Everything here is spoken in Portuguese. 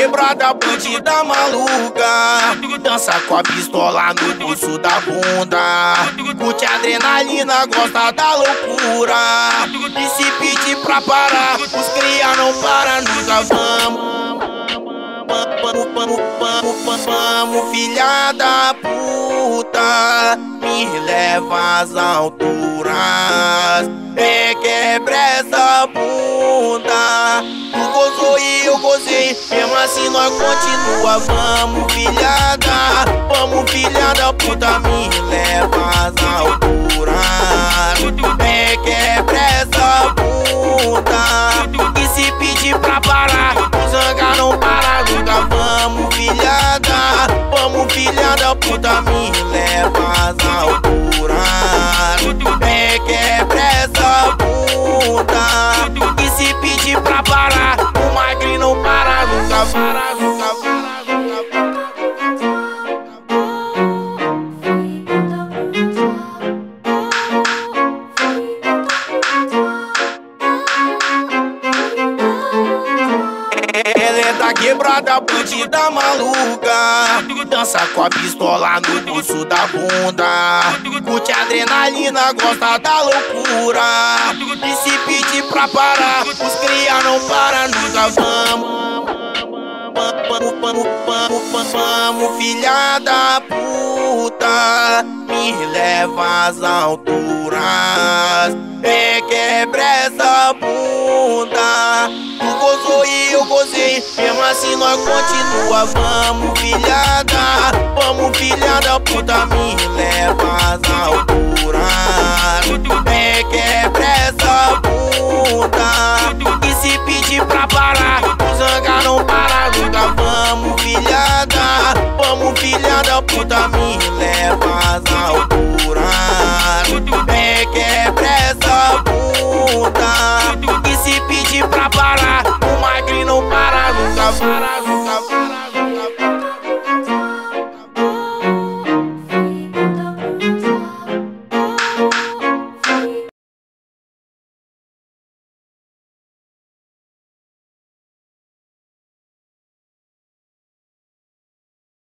quebrada, bandida maluca. Dança com a pistola no bolso da bunda. Curte adrenalina, gosta da loucura. E se pedir pra parar, os cria não para, nunca. Vamos, vamos, vamos, vamos, vamos, filha da puta, me leva às alturas. Gozei, mesmo assim nós continua. Vamos, filhada, vamos, filha da puta, me leva às alturas. É quebra essa bunda. E se pedir pra parar, o zanga não para nunca. Vamos, filhada, vamos, filha da puta, me leva quebrada, bandida maluca. Dança com a pistola no bolso da bunda. Curte adrenalina, gosta da loucura. E se pedir pra parar, os cria não para, nunca vamos, vamos, filha da puta, me leva às alturas. É quebra essa bunda. Tu gozou e eu gozei, mesmo assim nós continua. Vamos, filhada, vamos, filha da puta, me leva às alturas. Vamos Como filha da puta, me leva às alturas. É quebra é essa puta. E se pedir pra parar, o magre não para, nunca para.